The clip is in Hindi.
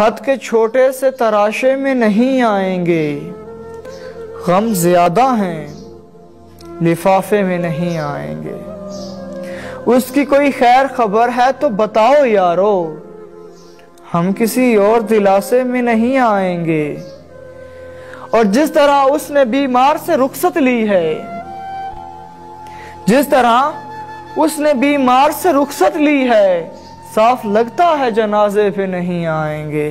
खत के छोटे से तराशे में नहीं आएँगे। गम ज़्यादा हैं, लिफाफे में नहीं आएँगे। उसकी कोई खैर खबर है तो बताओ यारो, हम किसी और दिलासे में नहीं आएँगे। और जिस तरह उसने बीमार से रुखसत ली है, जिस तरह उसने बीमार से रुखसत ली है साफ़ लगता है जनाजे पे नहीं आएँगे।